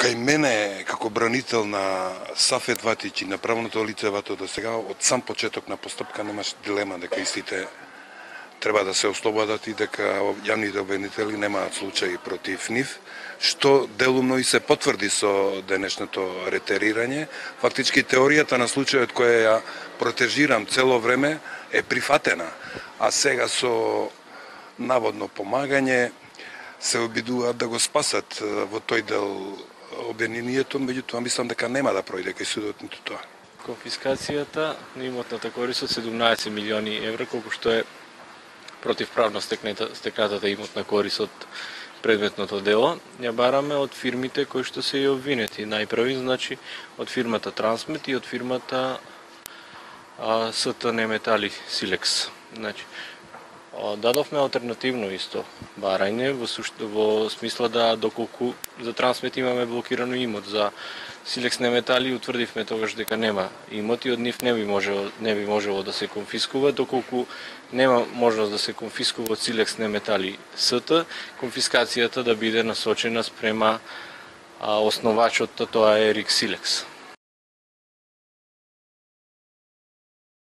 Кај мене, како бранител на Сафет Ватич и на правното лице Вато до сега, од сам почеток на постапка немаш дилема дека истите треба да се ослободат и дека јавните обвинители немаат случаи против нив, што делумно и се потврди со денешното ретерирање. Фактички теоријата на случајот која ја протежирам цело време е прифатена, а сега со наводно помагање се обидуваат да го спасат во тој дел обвинението, меѓутоа мислам дека нема да пројде кај судот ниту тоа. Конфискацијата на имотната корист од 17 милиони евра, колку што е противправно стекната, стекнатата имотна корист од предметното дело, ја бараме од фирмите кои што се и обвинети. Најпрви, значи, од фирмата Трансмет и од фирмата а, СТН Метали Силекс. Значи, дадовме алтернативно исто. Барање во, сушт, во смисла да доколку за трансмет имаме блокирано имот за Силекс Неметали утврдивме тогаш дека нема имот и од нив не би можело не би можело да се конфискува доколку нема можност да се конфискува од Силекс Неметали СТ конфискацијата да биде насочена спрема а, основачот тоа е Рик Силекс.